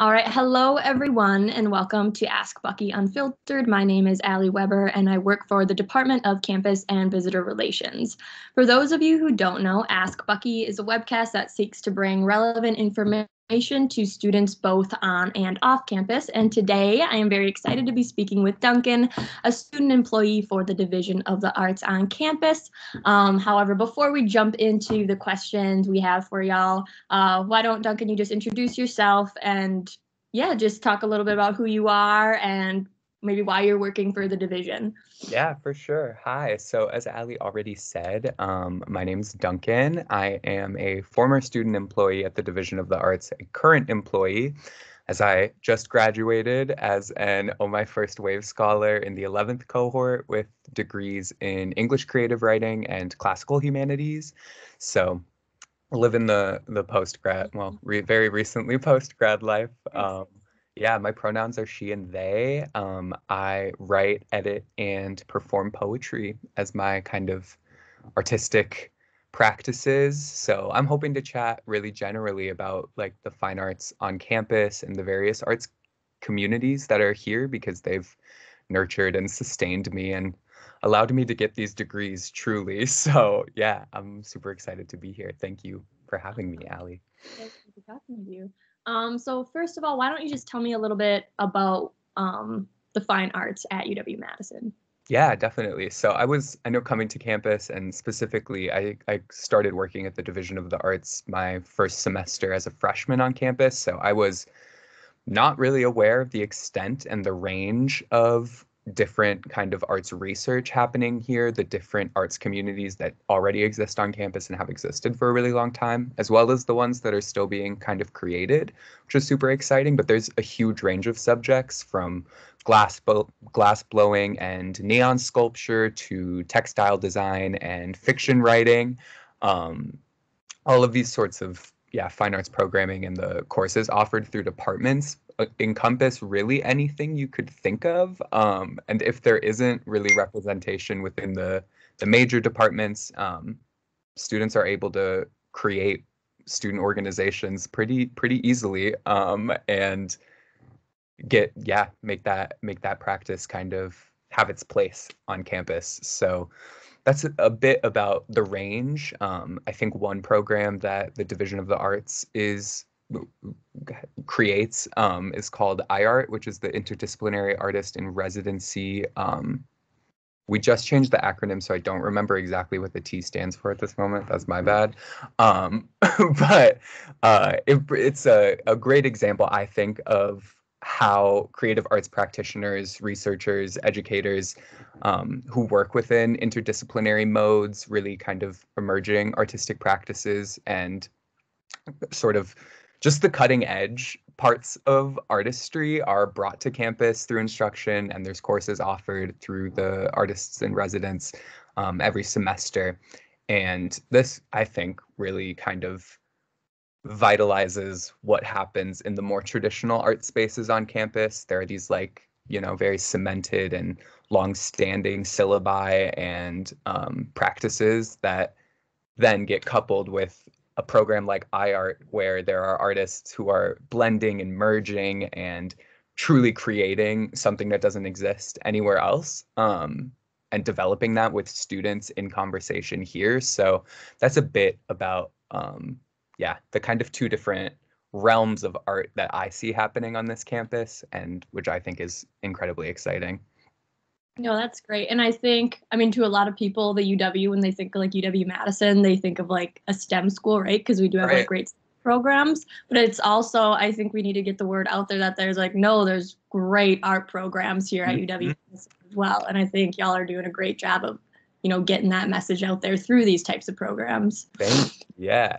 All right. Hello, everyone, and welcome to Ask Bucky Unfiltered. My name is Allie Weber, and I work for the Department of Campus and Visitor Relations. For those of you who don't know, Ask Bucky is a webcast that seeks to bring relevant information to students both on and off campus. And today I am very excited to be speaking with Duncan, a student employee for the Division of the Arts on campus. Um, however, before we jump into the questions we have for y'all, uh, why don't Duncan, you just introduce yourself and yeah, just talk a little bit about who you are and maybe why you're working for the division. Yeah, for sure. Hi. So, as Allie already said, um, my name's Duncan. I am a former student employee at the Division of the Arts, a current employee, as I just graduated as an Oh My First Wave scholar in the 11th cohort with degrees in English creative writing and classical humanities. So, living the the post grad, well, re- very recently post grad life. Um, yeah, my pronouns are she and they. Um, I write, edit, and perform poetry as my kind of artistic practices. So I'm hoping to chat really generally about like the fine arts on campus and the various arts communities that are here because they've nurtured and sustained me and allowed me to get these degrees truly. So yeah, I'm super excited to be here. Thank you for having me, Allie. Thank you for to you. Um, so first of all, why don't you just tell me a little bit about um, the fine arts at UW Madison? Yeah, definitely. So I was, I know coming to campus and specifically, I, I started working at the Division of the Arts my first semester as a freshman on campus. So I was not really aware of the extent and the range of different kind of arts research happening here, the different arts communities that already exist on campus and have existed for a really long time, as well as the ones that are still being kind of created, which is super exciting. But there's a huge range of subjects from glass glass blowing and neon sculpture to textile design and fiction writing. Um, all of these sorts of yeah fine arts programming and the courses offered through departments encompass really anything you could think of. Um, and if there isn't really representation within the the major departments, um, students are able to create student organizations pretty pretty easily um, and get yeah make that make that practice kind of have its place on campus. So that's a, a bit about the range. Um, I think one program that the Division of the Arts is creates um, is called iArt, which is the Interdisciplinary Artist in Residency. Um, we just changed the acronym, so I don't remember exactly what the T stands for at this moment. That's my bad. Um, but uh, it, it's a, a great example, I think, of how creative arts practitioners, researchers, educators um, who work within interdisciplinary modes, really kind of emerging artistic practices and sort of just the cutting edge parts of artistry are brought to campus through instruction and there's courses offered through the artists in residence um, every semester. And this i think really kind of vitalizes what happens in the more traditional art spaces on campus. There are these like you know very cemented and long-standing syllabi and um, practices that then get coupled with a program like iArt where there are artists who are blending and merging and truly creating something that doesn't exist anywhere else um, and developing that with students in conversation here. So that's a bit about, um, yeah, the kind of two different realms of art that I see happening on this campus and which I think is incredibly exciting. No, that's great. And I think, I mean, to a lot of people, the UW, when they think like UW Madison, they think of like a STEM school, right? Because we do have right. like great programs. But it's also, I think we need to get the word out there that there's like, no, there's great art programs here mm-hmm. at UW as well. And I think y'all are doing a great job of, you know, getting that message out there through these types of programs. Thanks. Yeah.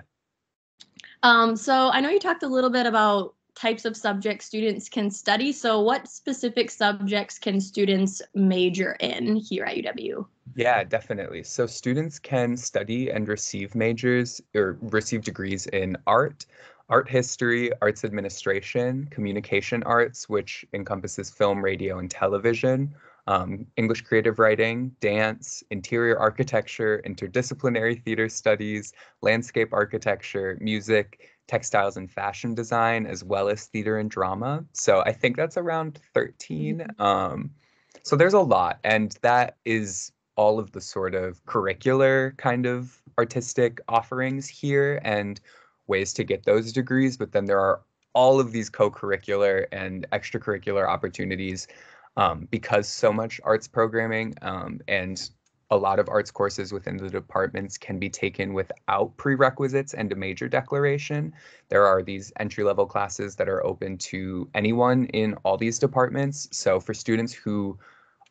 Um, so I know you talked a little bit about types of subjects students can study. So, what specific subjects can students major in here at UW? Yeah, definitely. So, students can study and receive majors or receive degrees in art, art history, arts administration, communication arts, which encompasses film, radio, and television, um, English creative writing, dance, interior architecture, interdisciplinary theater studies, landscape architecture, music, textiles and fashion design, as well as theater and drama. So I think that's around 13. Mm-hmm. Um, so there's a lot, and that is all of the sort of curricular kind of artistic offerings here and ways to get those degrees. But then there are all of these co-curricular and extracurricular opportunities um, because so much arts programming um, and a lot of arts courses within the departments can be taken without prerequisites and a major declaration. There are these entry level classes that are open to anyone in all these departments. So for students who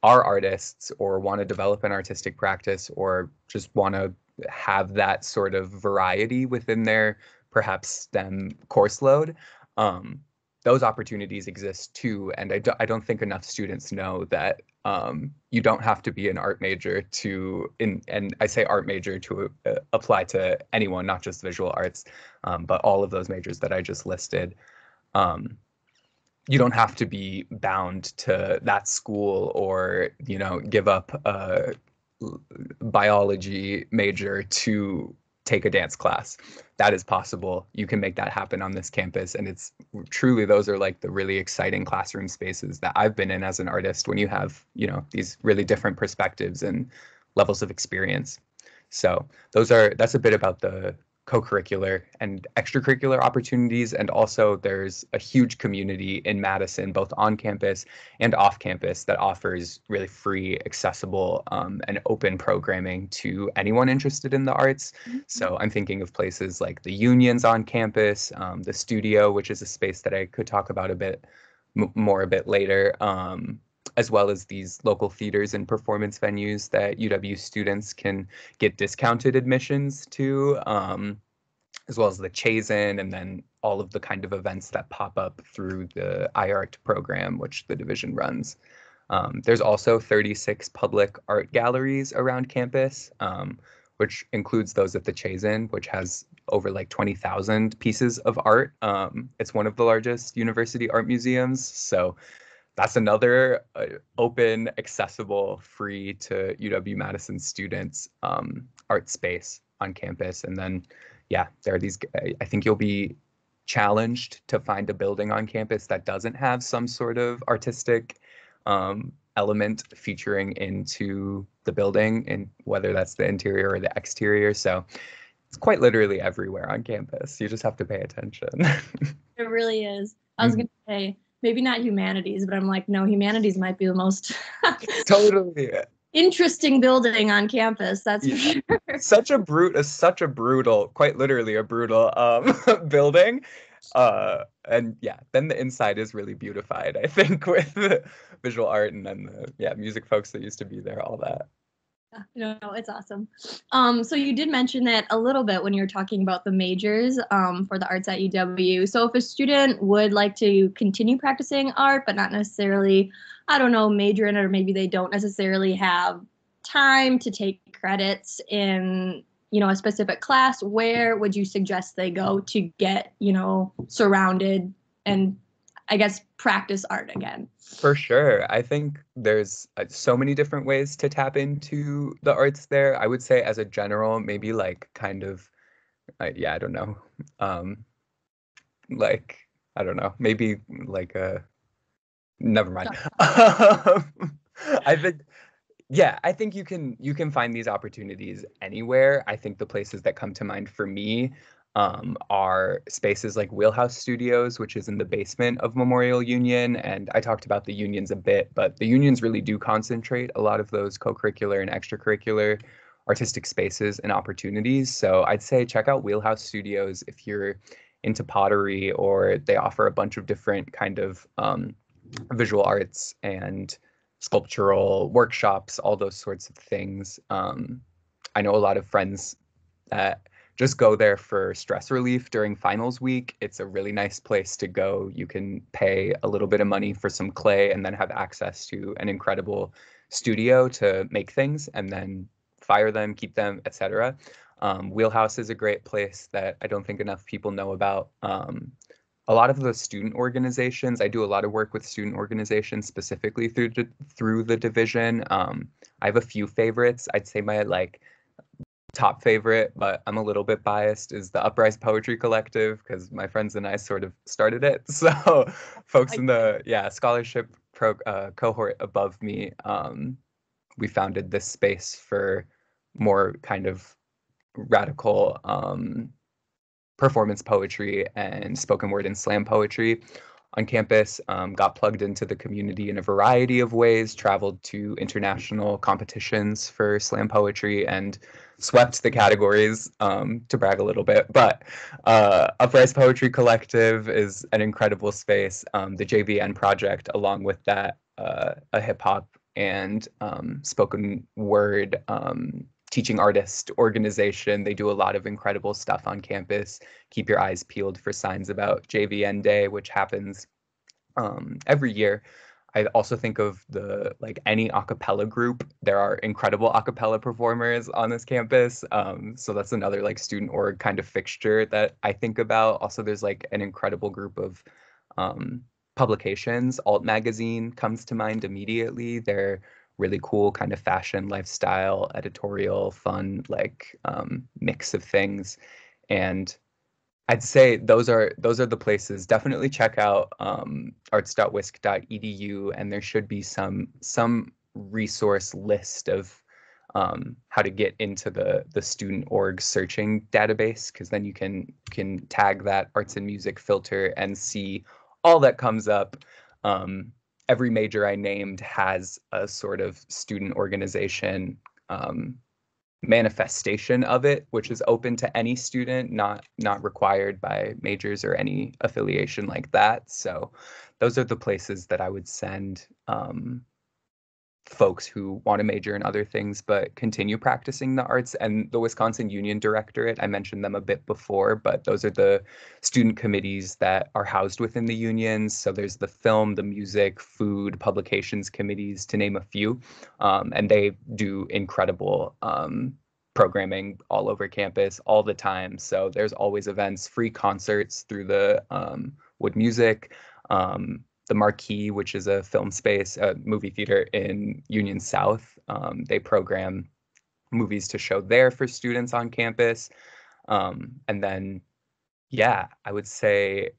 are artists or want to develop an artistic practice or just want to have that sort of variety within their perhaps STEM course load, um, those opportunities exist too. And I, do, I don't think enough students know that um, you don't have to be an art major to, in, and I say art major to uh, apply to anyone, not just visual arts, um, but all of those majors that I just listed. Um, you don't have to be bound to that school or, you know, give up a biology major to take a dance class. That is possible. You can make that happen on this campus. And it's truly, those are like the really exciting classroom spaces that I've been in as an artist when you have, you know, these really different perspectives and levels of experience. So those are, that's a bit about the co-curricular and extracurricular opportunities and also there's a huge community in Madison both on campus and off campus that offers really free accessible um, and open programming to anyone interested in the arts mm-hmm. so I'm thinking of places like the unions on campus um, the studio which is a space that I could talk about a bit m- more a bit later um, as well as these local theaters and performance venues that UW students can get discounted admissions to, um, as well as the Chazen and then all of the kind of events that pop up through the iArt program, which the division runs. Um, there's also 36 public art galleries around campus, um, which includes those at the Chazen, which has over like 20,000 pieces of art. Um, it's one of the largest university art museums. So that's another uh, open, accessible, free to UW Madison students um, art space on campus. And then, yeah, there are these. I think you'll be challenged to find a building on campus that doesn't have some sort of artistic um, element featuring into the building, and whether that's the interior or the exterior. So it's quite literally everywhere on campus. You just have to pay attention. it really is. I was mm-hmm. going to say maybe not humanities, but I'm like, no, humanities might be the most totally interesting building on campus. That's yeah. for sure. Such a brute, a, such a brutal, quite literally a brutal um, building. Uh, and yeah, then the inside is really beautified. I think with the visual art and then the yeah music folks that used to be there, all that. No, it's awesome. Um, so you did mention that a little bit when you were talking about the majors um, for the arts at UW. So if a student would like to continue practicing art, but not necessarily, I don't know, major in it, or maybe they don't necessarily have time to take credits in, you know, a specific class, where would you suggest they go to get, you know, surrounded and I guess practice art again? For sure. I think there's uh, so many different ways to tap into the arts there. I would say, as a general, maybe like kind of, uh, yeah, I don't know. Um, like, I don't know, maybe like a, never mind. I think yeah i think you can you can find these opportunities anywhere i think the places that come to mind for me um, are spaces like Wheelhouse Studios, which is in the basement of Memorial Union. And I talked about the unions a bit, but the unions really do concentrate a lot of those co curricular and extracurricular artistic spaces and opportunities. So I'd say check out Wheelhouse Studios if you're into pottery, or they offer a bunch of different kind of um, visual arts and sculptural workshops, all those sorts of things. Um, I know a lot of friends that just go there for stress relief during finals week. It's a really nice place to go. You can pay a little bit of money for some clay and then have access to an incredible studio to make things and then fire them, keep them, etc. Um, Wheelhouse is a great place that I don't think enough people know about. Um, a lot of the student organizations, I do a lot of work with student organizations specifically through through the division. Um, I have a few favorites. I'd say my like top favorite, but I'm a little bit biased, is the Uprise Poetry Collective because my friends and I sort of started it. So, folks in the yeah scholarship pro uh, cohort above me, um, we founded this space for more kind of radical um, performance poetry and spoken word and slam poetry on campus, um, got plugged into the community in a variety of ways, traveled to international competitions for slam poetry, and swept the categories um, to brag a little bit. But uh, Uprise Poetry Collective is an incredible space. Um, the JVN project, along with that, uh, a hip hop and um, spoken word um, teaching artist organization. They do a lot of incredible stuff on campus. Keep your eyes peeled for signs about JVN Day, which happens um, every year. I also think of the like any acapella group. There are incredible acapella performers on this campus. Um, so that's another like student org kind of fixture that I think about. Also, there's like an incredible group of um, publications. Alt Magazine comes to mind immediately. They're really cool kind of fashion, lifestyle, editorial, fun, like um, mix of things. And I'd say those are those are the places. Definitely check out um, arts.wisc.edu, and there should be some some resource list of um, how to get into the the student org searching database, because then you can can tag that arts and music filter and see all that comes up. Um, every major I named has a sort of student organization um, manifestation of it, which is open to any student, not not required by majors or any affiliation like that. So those are the places that I would send um, folks who want to major in other things but continue practicing the arts and the Wisconsin Union Directorate. I mentioned them a bit before but those are the student committees that are housed within the unions so there's the film the music food publications committees to name a few. Um, and they do incredible um, programming all over campus all the time. So there's always events free concerts through the um, WUD music. Um, the Marquee, which is a film space, a movie theater in Union South. Um, they program movies to show there for students on campus. Um, and then, yeah, I would say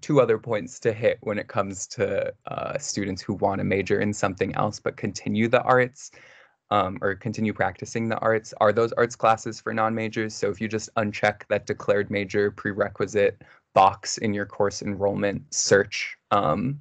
two other points to hit when it comes to uh, students who want to major in something else but continue the arts. Um, or continue practicing the arts are those arts classes for non-majors so if you just uncheck that declared major prerequisite box in your course enrollment search. Um,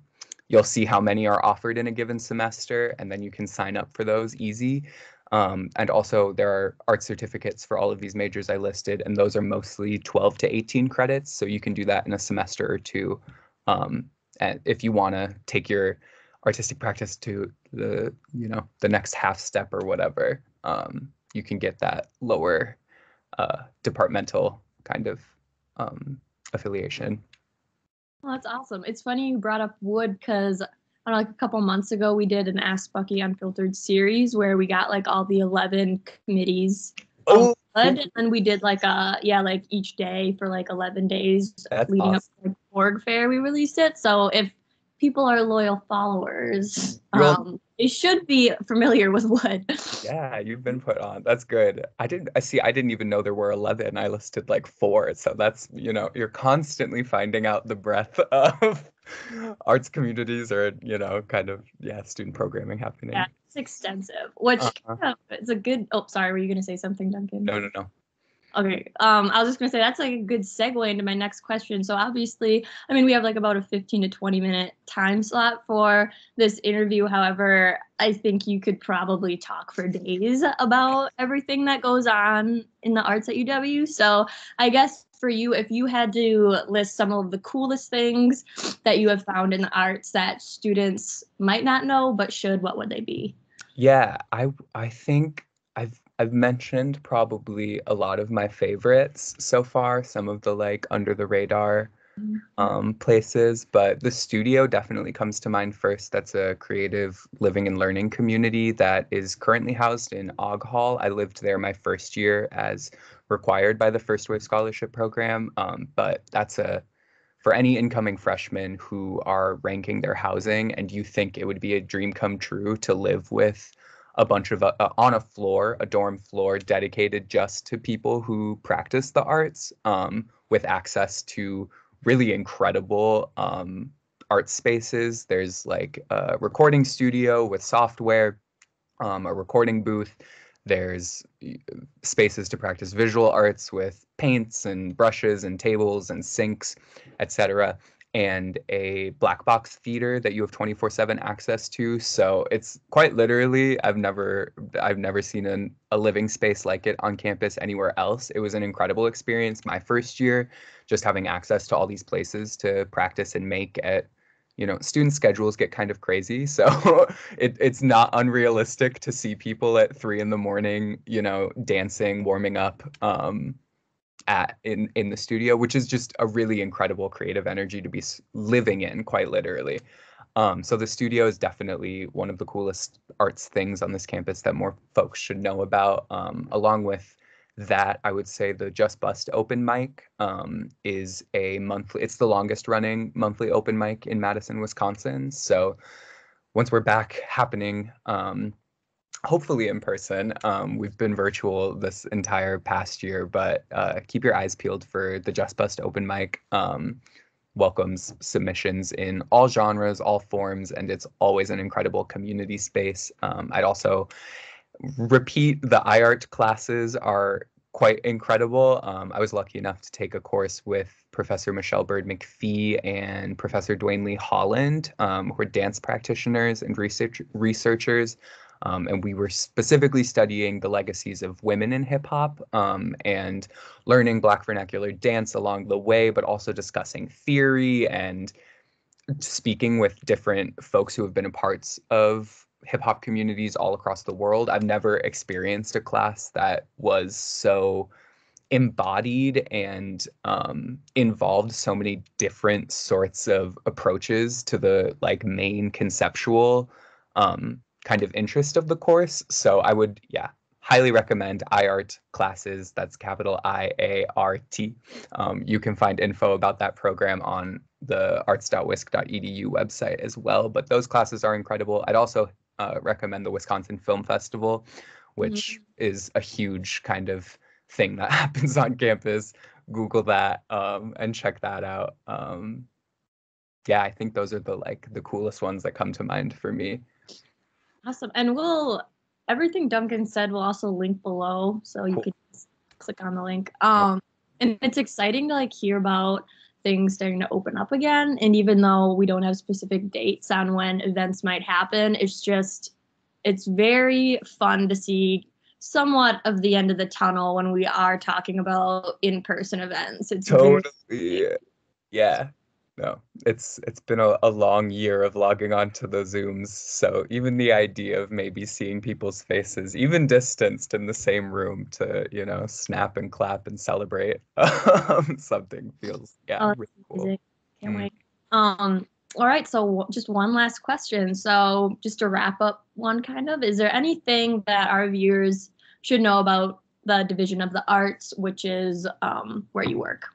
you'll see how many are offered in a given semester, and then you can sign up for those easy. Um, and also, there are art certificates for all of these majors I listed, and those are mostly 12 to 18 credits. So you can do that in a semester or two. Um, and if you want to take your artistic practice to the, you know, the next half step or whatever, um, you can get that lower uh, departmental kind of um, affiliation. Well, that's awesome. It's funny you brought up WUD because I know, like a couple months ago, we did an Ask Bucky Unfiltered series where we got like all the 11 committees. Oh, WUD, and we did like a yeah, like each day for like 11 days That's leading awesome. up to like org fair. We released it. So if people are loyal followers, um, they should be familiar with WUD. Yeah, you've been put on. That's good. I didn't I see I didn't even know there were 11. I listed like 4. So that's, you know, you're constantly finding out the breadth of arts communities or, you know, kind of yeah, student programming happening. yeah, it's extensive, which Uh-huh. yeah, it's a good. Oh, sorry, were you gonna say something, Duncan? No, no, no. Okay. Um, I was just gonna say that's like a good segue into my next question. So obviously, I mean, we have like about a 15 to 20 minute time slot for this interview. However, I think you could probably talk for days about everything that goes on in the arts at UW. So I guess for you, if you had to list some of the coolest things that you have found in the arts that students might not know but should, what would they be? Yeah, I I think I've I've mentioned probably a lot of my favorites so far, some of the like under the radar um, places, but the studio definitely comes to mind first. That's a creative living and learning community that is currently housed in Ogg Hall. I lived there my first year as required by the First Wave Scholarship Program, um, but that's a for any incoming freshmen who are ranking their housing and you think it would be a dream come true to live with a bunch of uh, uh, on a floor, a dorm floor dedicated just to people who practice the arts, um, with access to really incredible um, art spaces. There's like a recording studio with software, um, a recording booth. There's spaces to practice visual arts with paints and brushes and tables and sinks, etc and a black box theater that you have 24/7 access to. So it's quite literally I've never I've never seen an, a living space like it on campus anywhere else. It was an incredible experience my first year just having access to all these places to practice and make at you know student schedules get kind of crazy so it, it's not unrealistic to see people at three in the morning you know dancing warming up um, at in in the studio, which is just a really incredible creative energy to be living in, quite literally. Um, so the studio is definitely one of the coolest arts things on this campus that more folks should know about. Um, along with that, I would say the Just Bust open mic um, is a monthly. It's the longest running monthly open mic in Madison, Wisconsin. So once we're back happening um, hopefully in person. Um, we've been virtual this entire past year, but uh, keep your eyes peeled for the Just Bust open mic. Um, welcomes submissions in all genres, all forms, and it's always an incredible community space. Um, I'd also repeat the iArt classes are quite incredible. Um, I was lucky enough to take a course with Professor Michele Byrd-McPhee and Professor Duane Lee Holland, um, who are dance practitioners and research researchers um, and we were specifically studying the legacies of women in hip hop um, and learning Black vernacular dance along the way, but also discussing theory and speaking with different folks who have been a parts of hip hop communities all across the world. I've never experienced a class that was so embodied and um, involved so many different sorts of approaches to the like main conceptual um, kind of interest of the course. So I would, yeah, highly recommend iArt classes. That's capital I A R T. Um, you can find info about that program on the arts.wisc.edu website as well. But those classes are incredible. I'd also uh, recommend the Wisconsin Film Festival, which mm-hmm. is a huge kind of thing that happens on campus. Google that um, and check that out. Um, yeah, I think those are the like the coolest ones that come to mind for me. Awesome. And we'll everything Duncan said will also link below, so you cool. can click on the link. Um, and it's exciting to like hear about things starting to open up again. And even though we don't have specific dates on when events might happen, it's just it's very fun to see somewhat of the end of the tunnel when we are talking about in-person events. It's totally yeah no it's it's been a, a long year of logging onto the zooms so even the idea of maybe seeing people's faces even distanced in the same room to you know snap and clap and celebrate um, something feels yeah oh, really cool. can't mm. wait. Um all right so just one last question. So just to wrap up one kind of is there anything that our viewers should know about the division of the arts which is um, where you work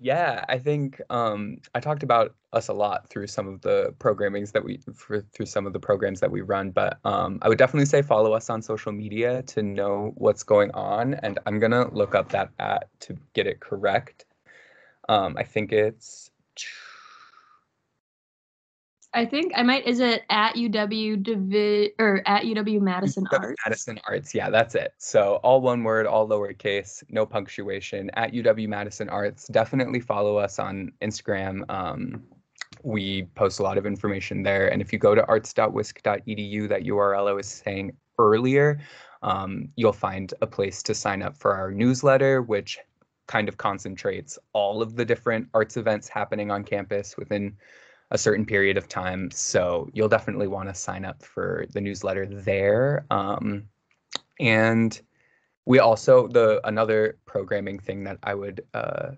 yeah, I think um, I talked about us a lot through some of the programmings that we for, through some of the programs that we run, but um, I would definitely say follow us on social media to know what's going on, and I'm gonna look up that at to get it correct. Um, I think it's I think I might. Is it at UW Divi or at UW Madison UW Arts? Madison Arts. Yeah, that's it. So all one word, all lowercase, no punctuation. At UW Madison Arts. Definitely follow us on Instagram. Um, we post a lot of information there. And if you go to arts.wisc.edu, that URL I was saying earlier, um, you'll find a place to sign up for our newsletter, which kind of concentrates all of the different arts events happening on campus within a certain period of time. So you'll definitely want to sign up for the newsletter there. Um, and we also the another programming thing that I would uh,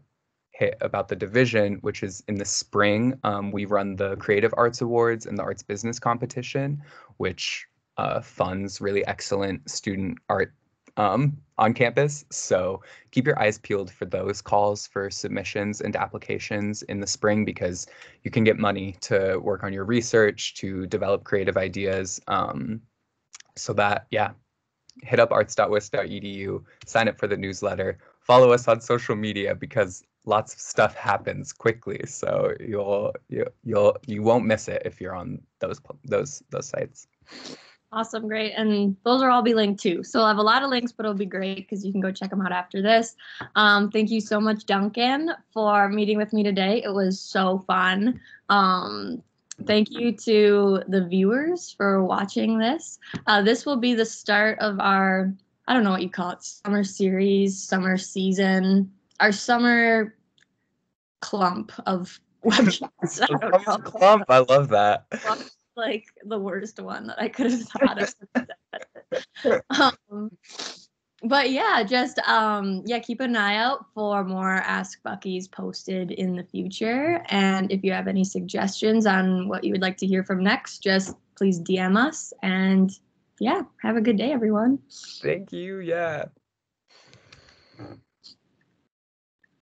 hit about the division, which is in the spring, um, we run the Creative Arts Awards and the Arts Business Competition, which uh, funds really excellent student art um, on campus. So keep your eyes peeled for those calls for submissions and applications in the spring because you can get money to work on your research, to develop creative ideas. Um, so that yeah, hit up arts.wisc.edu, sign up for the newsletter, follow us on social media because lots of stuff happens quickly. So you'll you, you'll you won't miss it if you're on those those those sites. Awesome, great. And those are all be linked too. So I'll have a lot of links, but it'll be great because you can go check them out after this. Um, thank you so much, Duncan, for meeting with me today. It was so fun. Um, thank you to the viewers for watching this. Uh, this will be the start of our, I don't know what you call it, summer series, summer season, our summer clump of webcasts. I clump, I love that like the worst one that I could have thought of. um, but yeah, just um, yeah, keep an eye out for more Ask Buckies posted in the future. And if you have any suggestions on what you would like to hear from next, just please DM us. And yeah, have a good day, everyone. Thank you. Yeah.